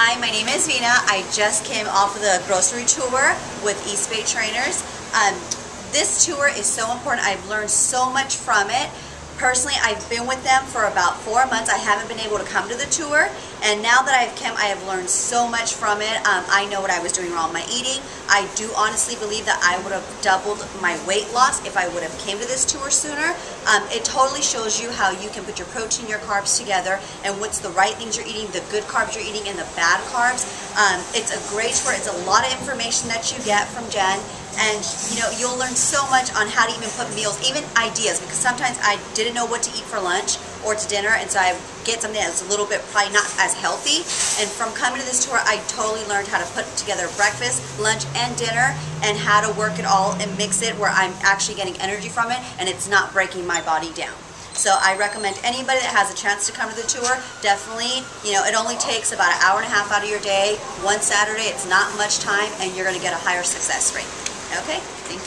Hi, my name is Viena. I just came off of the grocery tour with East Bay Trainers. Um, this tour is so important. I've learned so much from it. Personally, I've been with them for about four months. I haven't been able to come to the tour, and now that I've come, I have learned so much from it. Um, I know what I was doing wrong my eating. I do honestly believe that I would have doubled my weight loss if I would have came to this tour sooner. Um, it totally shows you how you can put your protein, your carbs together, and what's the right things you're eating, the good carbs you're eating, and the bad carbs. Um, it's a great tour. It's a lot of information that you get from Jen and you know you'll learn so much on how to even put meals even ideas because sometimes i didn't know what to eat for lunch or to dinner and so i get something that's a little bit probably not as healthy and from coming to this tour i totally learned how to put together breakfast lunch and dinner and how to work it all and mix it where i'm actually getting energy from it and it's not breaking my body down so I recommend anybody that has a chance to come to the tour, definitely, you know, it only takes about an hour and a half out of your day. One Saturday, it's not much time, and you're going to get a higher success rate. Okay, thank you.